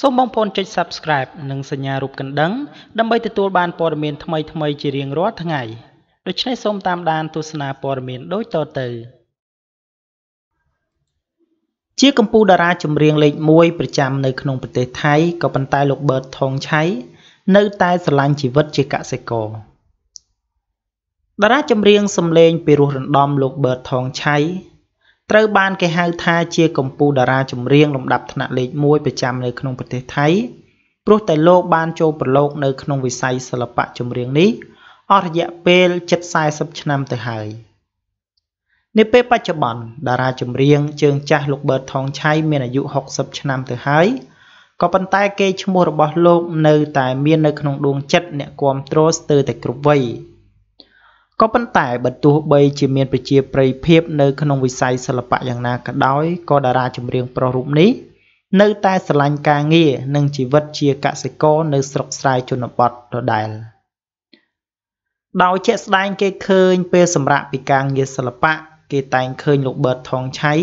សូមបងប្អូនចុច Subscribe និងសញ្ញារូបកណ្ដឹងដើម្បីទទួលបានព័ត៌មានថ្មីៗជារៀងរាល់ថ្ងៃដូច្នេះសូមតាមដានទស្សនាព័ត៌មានដូចតទៅជាកម្ពុជាតារាចម្រៀងលេខ1ប្រចាំនៅក្នុងប្រទេសថៃក៏ប៉ុន្តែលោកប៊ឺតថងឆៃនៅតែស្រឡាញ់ជីវិតជាកសិករតារាចម្រៀងសំឡេងពីរោះរំដំលោកប៊ឺតថងឆៃ ត្រូវបានគេហៅថាជាកម្ពុជាតារាចម្រៀងលំដាប់ថ្នាក់លេខ1ប្រចាំនៅក្នុងប្រទេសថៃ ព្រោះតែលោកបានចូលប្រឡូកនៅក្នុងវិស័យសិល្បៈចម្រៀងនេះអស់រយៈពេលជិត40ឆ្នាំទៅហើយនាពេលបច្ចុប្បន្នតារាចម្រៀងជើងចាស់លោកប៊ឺតថងឆៃមានអាយុ60ឆ្នាំទៅហើយក៏ប៉ុន្តែគេឈ្មោះរបស់លោកនៅតែមាននៅក្នុងដួងចិត្តអ្នកគាំទ្រស្ទើរតែគ្រប់វ័យ ក៏ប៉ុន្តែបើទោះបីជាមានប្រជាប្រិយភាពនៅក្នុងវិស័យសិល្បៈយ៉ាងណាក៏ដោយក៏តារាចម្រៀងប្រុសរូបនេះនៅតែស្រឡាញ់ការងារនិងជីវិតជាកសិករនៅស្រុកស្រែជនបទដដែលដោយជាក់ស្ដែងគេឃើញពេលសម្រាប់ពីការងារសិល្បៈគេតែងឃើញលោកប៊ឺតថងឆៃ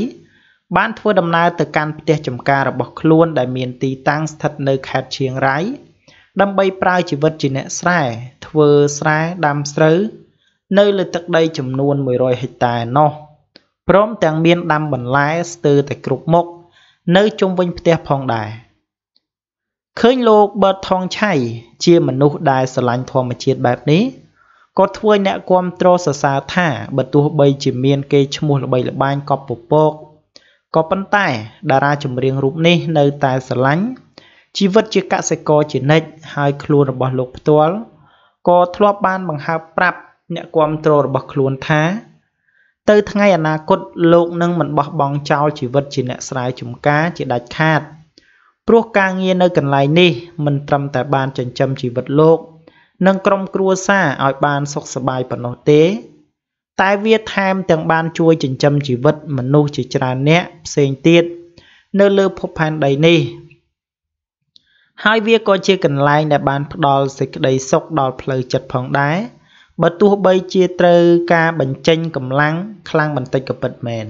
បានធ្វើដំណើរទៅកាន់ផ្ទះចំការរបស់ខ្លួនដែលមានទីតាំងស្ថិតនៅខេត្តឈៀងរ៉ៃដើម្បីប្រើជីវិតជាអ្នកស្រែធ្វើស្រែដាំស្រូវ នៅលើទឹកដីចំនួន100ហិកតានោះព្រមទាំងមានដាំបន្លែស្ទើរតែគ្រប់មុខនៅជុំវិញផ្ទះផងដែរឃើញលោកប៊ឺតថងឆៃជាមនុស្សដែលស្រឡាញ់ធម្មជាតិបែបនេះក៏ធ្វើអ្នកគ្រប់គ្រងសរសើរថាបើទោះបីជាមានគេឈ្មោះល្បីល្បាញកប់ពពកក៏ប៉ុន្តែតារាចម្រៀងរូបនេះនៅតែស្រឡាញ់ជីវិតជាកសិករជានិច្ចហើយខ្លួនរបស់លោកផ្ទាល់ក៏ធ្លាប់បានបង្ហើបប្រាប់ អ្នកគ្រប់គ្រងរបស់ខ្លួនថា ទៅថ្ងៃអនាគតលោកនឹងមិនបោះបង់ចោលជីវិតជាអ្នកស្រែចម្ការជាដាច់ខាត ព្រោះការងារនៅកន្លែងនេះមិនត្រឹមតែបានចិញ្ចឹមជីវិតលោក និងក្រុមគ្រួសារឲ្យបានសុខសប្បាយប៉ុណ្ណោះទេ តែវាថែមទាំងបានជួយចិញ្ចឹមជីវិតមនុស្សជាច្រើនអ្នកផ្សេងទៀតនៅលើភពផែនដីនេះហើយវាក៏ជាកន្លែងដែលបានផ្ដល់សេចក្តីសុខដល់ផ្លូវចិត្តផងដែរ បើទោះបីជាត្រូវការបញ្ចេញកម្លាំងខ្លាំងបន្តិចក៏ពិតមែន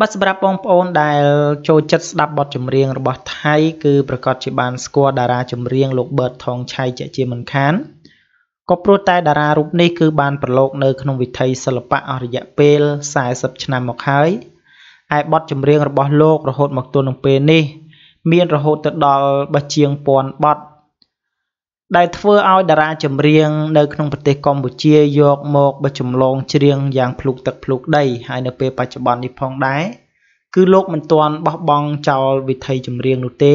បាទសម្រាប់បងប្អូនដែលចូលចិត្តស្ដាប់បទចម្រៀងរបស់ថៃ គឺប្រកាសជាបានស្គាល់តារាចម្រៀងលោកប៊ឺតថងឆៃជាជាមិនខានក៏ព្រោះតែតារារូបនេះគឺបានប្រឡូកនៅក្នុងវិថីសិល្បៈអស់រយៈពេល40ឆ្នាំមកហើយឯបទចម្រៀងរបស់លោករហូតមកទល់នឹងពេលនេះ មានរហូតទៅដល់បះជាងពាន់បទ ដែលធ្វើឲ្យតារាចម្រៀងនៅក្នុងប្រទេសកម្ពុជាយកមកបចម្លងច្រៀងយ៉ាងភ្លុកទឹកភ្លុកដីហើយនៅពេលបច្ចុប្បន្ននេះផងដែរគឺលោកមិនទាន់បោះបង់ចោលវិថីចម្រៀងនោះទេ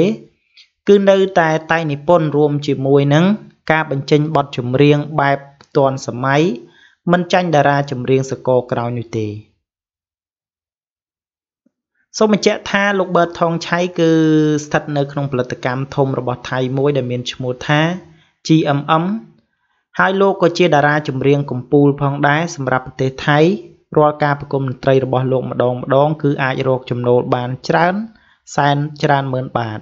គឺនៅតែតែងនិពន្ធរួមជាមួយនឹងការបញ្ចេញបទចម្រៀងបែបទាន់សម័យមិនចាញ់តារាចម្រៀងសកលក្រោយនោះទេសូមបញ្ជាក់ថាលោកប៊ឺតថងឆៃគឺស្ថិតនៅក្នុងផលិតកម្មធំរបស់ថៃមួយដែលមានឈ្មោះថា GMM ហើយលោកក៏ជាតារាចម្រៀងកំពូលផងដែរសម្រាប់ប្រទេសថៃរាល់ការប្រគំតន្ត្រីរបស់លោកម្ដងម្ដងគឺអាចរកចំណូលបានច្រើនសែនច្រើនម៉ឺនបាត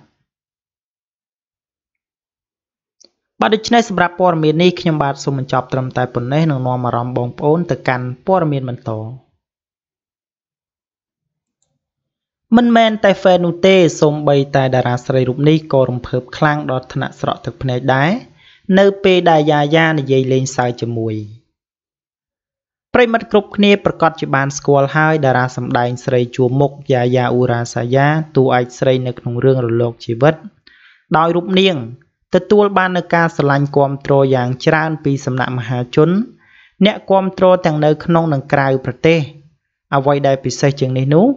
បាទដូច្នេះសម្រាប់ព័ត៌មាននេះខ្ញុំបាទសូមបញ្ចប់ត្រឹមតែប៉ុណ្ណេះនឹងនាំអារម្មណ៍បងប្អូនទៅកាន់ព័ត៌មានបន្តមិនមែនតែហ្វេននោះទេសូម្បីតែតារាស្រីរូបនេះក៏រំភើបខ្លាំងដល់ថ្នាក់ស្រក់ទឹកភ្នែកដែរ នៅពេលដែលយ៉ាយ៉ានិយាយលេងសើចជាមួយប្រិមិត្តគ្រប់គ្នាប្រកាសជាបានស្គាល់ហើយតារាសម្ដែងស្រីជួមុខយ៉ាយ៉ាអ៊ូរ៉ាសាយ៉ាតួឯកស្រីនៅក្នុងរឿងរលកជីវិត ដោយរូបនាងទទួលបាននូវការស្រឡាញ់គាំទ្រយ៉ាងច្រើនពីសំណាក់មហាជន អ្នកគាំទ្រទាំងនៅក្នុងនិងក្រៅប្រទេស អ្វីដែលពិសេសជាងនេះនោះ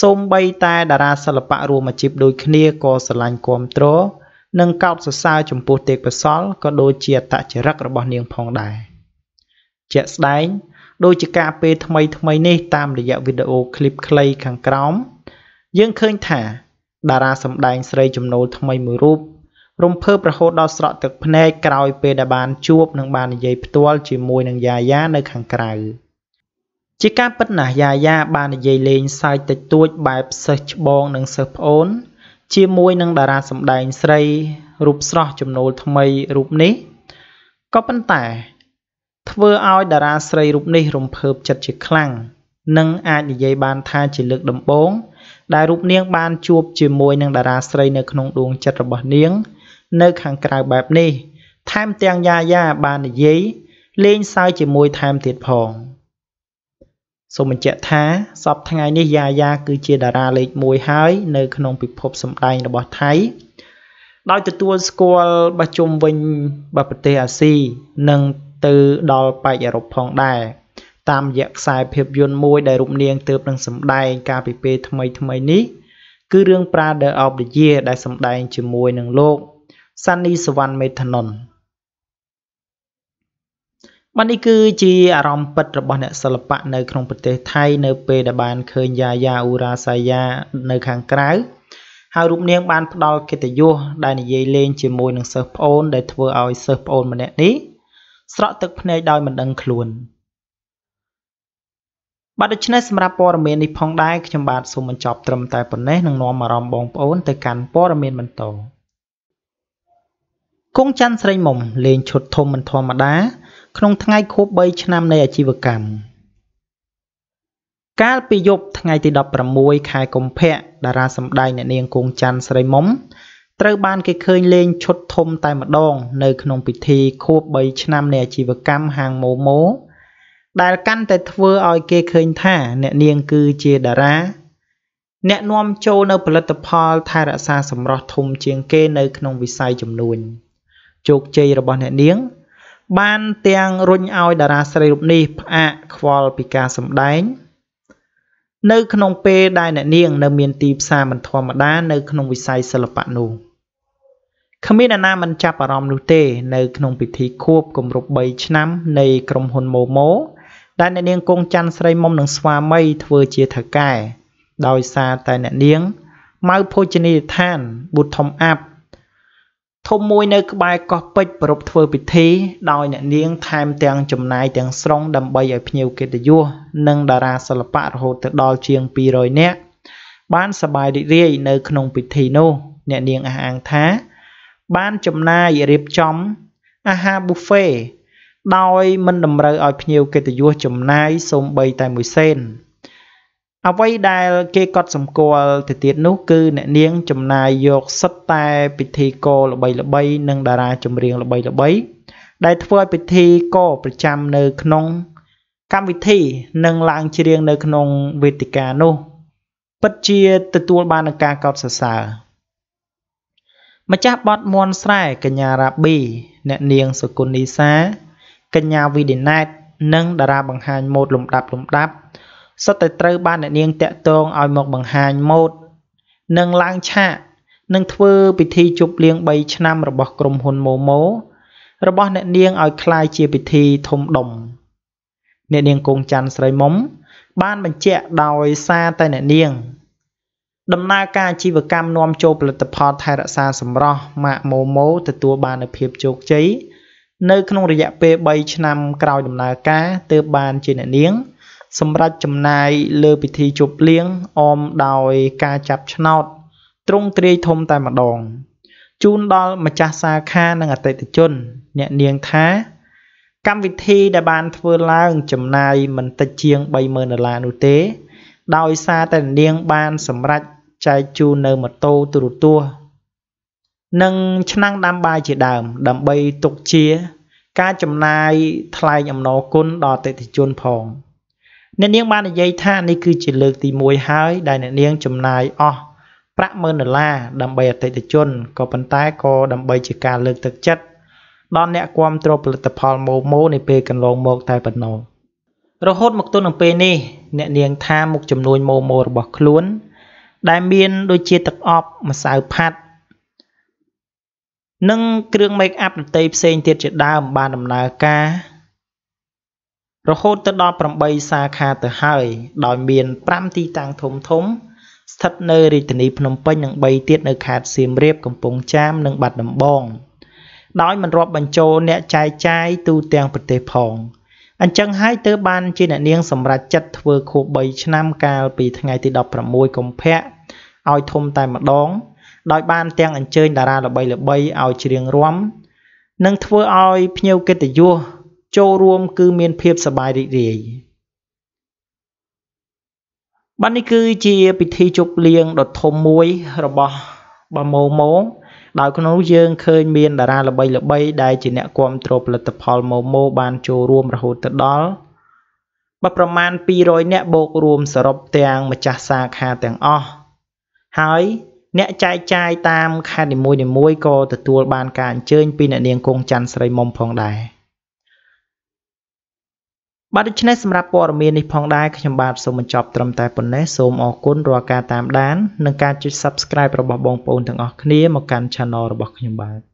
សូម្បីតែតារាសិល្បៈរួមអាជីពដូចគ្នាក៏ស្រឡាញ់គាំទ្រ និងកោតសរសើរចំពោះទេពកោសលក៏ដូចជាអត្តចរិតរបស់នាងផងដែរជាក់ស្ដែងដូចជាការពេលថ្មីថ្មីនេះតាមរយៈវីដេអូឃ្លីបខ្លីខាងក្រោមយើងឃើញថាតារាសម្ដែងស្រីចំណូលថ្មីមួយរូបរំភើបរហូតដល់ស្រក់ទឹកភ្នែកក្រោយពេលដែលបានជួបនិងបាននិយាយផ្ទាល់ជាមួយនឹងយ៉ាយ៉ានៅខាងក្រៅជាការពិតណាស់យ៉ាយ៉ាបាននិយាយលេងសើចតិចតួចបែបសិស្សច្បងនិងសិស្សប្អូន ជាមួយនឹងតារាសម្ដែងស្រីរូបស្រស់ចំណូលថ្មីរូបនេះក៏ប៉ុន្តែ ធ្វើឲ្យតារាស្រីរូបនេះរំភើបចិត្តជាខ្លាំងនិងអាចនិយាយបានថាជាលើកដំបូងដែលរូបនាងបានជួបជាមួយនឹងតារាស្រីនៅក្នុងដួងចិត្តរបស់នាង នៅខាងក្រៅបែបនេះ ថែមទាំងយ៉ាយ៉ាបាននិយាយលេងសើចជាមួយថែមទៀតផង សូមបញ្ជាក់ថាសពថ្ងៃនេះយ៉ាយ៉ាគឺជាតារាលេខ1ហើយនៅក្នុងពិភពសម្ដែងរបស់ថៃដោយទទួលស្គាល់បច្ចុប្បន្នវិញប្រទេសអាស៊ីនិងទៅដល់ប៉ែកអឺរ៉ុបផងដែរតាមរយៈខ្សែភាពយន្តមួយដែលរូបនាងទើបនឹងសម្ដែងកាលពីពេលថ្មីថ្មីនេះគឺរឿង Brother of the Year ដែលសម្ដែងជាមួយនឹងលោក Sunny Sawan Methanon បាទនេះគឺជាអារម្មណ៍ពិតរបស់អ្នកសិល្បៈនៅក្នុងប្រទេសថៃនៅពេលដែលបានឃើញយ៉ាយ៉ាអ៊ូរ៉ាសាយ៉ានៅខាងក្រៅហើយរូបនាងបានផ្ដល់កិត្តិយសដែលនិយាយលេងជាមួយនឹងសិស្សប្អូនដែលធ្វើឲ្យសិស្សប្អូនម្នាក់នេះស្រក់ទឹកភ្នែកដោយមិនដឹងខ្លួនបាទដូច្នេះសម្រាប់ព័ត៌មាននេះផងដែរខ្ញុំបាទសូមបញ្ចប់ត្រឹមតែប៉ុណ្ណេះនឹងនាំអារម្មណ៍បងប្អូនទៅកាន់ព័ត៌មានបន្តគង់ច័ន្ទស្រីមុំលេងឈុតធំមិនធម្មតា ក្នុងថ្ងៃខួប3ឆ្នាំនៃអាជីវកម្មកាលពីយប់ថ្ងៃទី16ខែកុម្ភៈតារាសម្ដែងអ្នកនាងគង់ច័ន្ទស្រីមុំត្រូវបានគេឃើញលេងឈុតធំតែម្ដង នៅក្នុងពិធីខួប3ឆ្នាំនៃអាជីវកម្មហាងម៉ូម៉ូដែលកាន់តែធ្វើឲ្យគេឃើញថា អ្នកនាងគឺជាតារា អ្នកនាំចូលនៅផលិតផលថែរក្សាសម្រស់ធំជាងគេនៅក្នុងវិស័យចំនួនជោគជ័យរបស់អ្នកនាង បានទាំងរុញឲ្យតារាស្រីរូបនេះផ្អាកខ្វល់ពីការសម្ដែង នៅក្នុងពេលដែលអ្នកនាងនៅមានទីផ្សារមិនធម្មតានៅក្នុងវិស័យសិល្បៈនោះគ្មានអ្នកណាមិនចាប់អារម្មណ៍នោះទេនៅក្នុងពិធីខួបគម្រប់3ឆ្នាំនៃក្រុមហ៊ុនម៉ូម៉ូដែលអ្នកនាងគង់ច័ន្ទស្រីមុំនឹងស្វាមីធ្វើជាថកែដោយសារតែអ្នកនាងម៉ៅភោជនីយដ្ឋានប៊ូធំអាប់ ធំមួយនៅក្បែរកោះពេជ្រប្រពធ្វើពិធី ដោយអ្នកនាងថែមទាំងចំណាយទាំងស្រុងដើម្បីឲ្យភ្ញៀវកិត្តិយសនិងតារាសិល្បៈរហូតទៅដល់ជាង200នាក់បានសប្បាយរីករាយនៅក្នុងពិធីនោះ អ្នកនាងអះអាងថា បានចំណាយរៀបចំអាហារ buffet ដោយមិនតម្រូវឲ្យភ្ញៀវកិត្តិយសចំណាយសូម្បីតែមួយសេន អ្វីដែលគេកត់សម្គាល់ទៅទៀតនោះគឺអ្នកនាងចំណាយយកសុទ្ធតែពិធីករល្បីៗនិងតារាចម្រៀងល្បីៗដែលធ្វើឲ្យពិធីករប្រចាំនៅក្នុងកម្មវិធីនិងឡើងច្រៀងនៅក្នុងវេទិកានោះពិតជាទទួលបាននឹងការកោតសរសើរម្ចាស់បទមន់ស្រែកញ្ញារ៉ាប៊ីអ្នកនាងសុគន្ធនីសាកញ្ញាវីឌីណែតនិងតារាបង្ហាញម៉ូដលំដាប់លំដាប់ សុទ្ធតែត្រូវបានអ្នកនាងតាក់ទងឲ្យមកបង្ហាញម៉ូដនិងឡើងឆាកនិងធ្វើពិធីជប់លៀង3ឆ្នាំរបស់ក្រុមហ៊ុនម៉ូម៉ូរបស់អ្នកនាងឲ្យคล้ายជាពិធីធំដុំអ្នកនាងគង់ច័ន្ទស្រីមុំបានបញ្ជាក់ដោយសារតែអ្នកនាងដំណើរការអាជីវកម្មនាំចូលផលិតផលថែរក្សាសម្រស់ម៉ាកម៉ូម៉ូទទួលបាននូវភាពជោគជ័យនៅក្នុងរយៈពេល3ឆ្នាំក្រោយដំណើរការទើបបានជាអ្នកនាង សម្រាប់ចំណាយលើពិធីជប់លៀងអមដោយការចាប់ឆ្នោតទ្រង់ទ្រាយធំតែម្ដង ជូនដល់ម្ចាស់សាខានិងអតិថិជន អ្នកនាងថា កម្មវិធីដែលបានធ្វើឡើងចំណាយមិនតិចជាង30000ដុល្លារនោះទេ ដោយសារតែនាងបានសម្រេចចែកជូននៅម៉ូតូទូរទស្សន៍និងឆ្នាំងដាំបាយជាដើម ដើម្បីទុកជា ការចំណាយថ្លែងអំណរគុណដល់អតិថិជនផង។ អ្នកនាងបាននិយាយថានេះគឺជាលើកទី1ហើយដែលអ្នកនាងចំណាយអស់ប្រាក់10000ដុល្លារដើម្បីអតិថិជនក៏ប៉ុន្តែក៏ដើម្បីជាការលើកទឹកចិត្តដល់អ្នកគ្រប់គ្រងផលិតផលម៉ូម៉ូនៃពេលកន្លងមកតែប៉ុណ្ណោះរហូតមកទល់នឹងពេលនេះអ្នកនាងថាមុខចំនួនម៉ូម៉ូរបស់ខ្លួន ដែលមានដូចជាទឹកអប់ម្សៅផាត់និងគ្រឿង make up ដទៃផ្សេងទៀតជាដើមបានដំណើរការ រហូតទៅដល់8សាខាទៅហើយ ដោយមាន5ទីតាំងធំធំ ស្ថិតនៅរាជធានីភ្នំពេញនិង3ទៀតនៅខេត្តសៀមរាបកំពង់ចាមនិងបាត់ដំបងដោយមិនរាប់បញ្ចូលអ្នកចែកចាយទូទាំងប្រទេសផងអញ្ចឹងហើយទើបបានជាអ្នកនាងសម្រេចចិត្តធ្វើខួប3ឆ្នាំកាលពីថ្ងៃទី16កុម្ភៈឲ្យធំតែម្ដង ដោយបានទាំងអញ្ជើញតារាល្បីៗឲ្យច្រៀងរាំនិងធ្វើឲ្យភ្ញៀវកិត្តិយស ចូលរួមគឺមានភាពសប្បាយរីករាយបាទនេះគឺជាពិធីជប់លៀងដ៏ធំមួយរបស់បាម៉ូម៉ូដោយក្នុងយើងឃើញមានតារាល្បីល្បីដែលជាអ្នកគ្រប់គ្រងផលិតផលម៉ូម៉ូបានចូលរួមរហូតទៅដល់បើប្រមាណ200នាក់បូករួមសរុបទាំងម្ចាស់សាខាទាំងអស់ហើយអ្នកចែកចាយតាមខេត្តនីមួយៗក៏ទទួលបានការអញ្ជើញពីអ្នកនាងគង់ច័ន្ទស្រីមុំផងដែរ បាទដូច្នេះសម្រាប់ព័ត៌មាននេះផងដែរខ្ញុំបាទសូមបញ្ចប់ត្រឹមតែប៉ុណ្ណេះសូមអរគុណរាល់ការតាមដាន និងការចុច Subscribe របស់បងប្អូនទាំងអស់គ្នាមកកាន់ Channel របស់ខ្ញុំបាទ